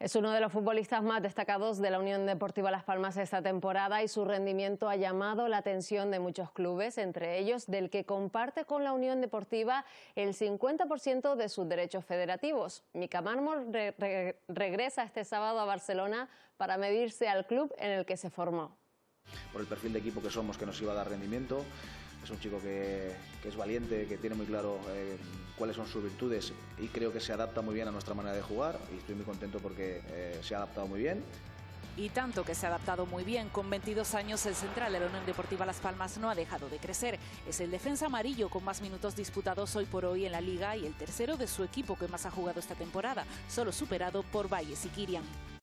Es uno de los futbolistas más destacados de la Unión Deportiva Las Palmas esta temporada y su rendimiento ha llamado la atención de muchos clubes, entre ellos del que comparte con la Unión Deportiva el 50% de sus derechos federativos. Mica Mármol regresa este sábado a Barcelona para medirse al club en el que se formó. Por el perfil de equipo que somos que nos iba a dar rendimiento, es un chico que, es valiente, que tiene muy claro eh, cuáles son sus virtudes y creo que se adapta muy bien a nuestra manera de jugar y estoy muy contento porque eh, se ha adaptado muy bien. Y tanto que se ha adaptado muy bien, con 22 años el central de la Unión Deportiva Las Palmas no ha dejado de crecer. Es el defensa amarillo con más minutos disputados hoy por hoy en la liga y el tercero de su equipo que más ha jugado esta temporada, solo superado por Valles y Kirian.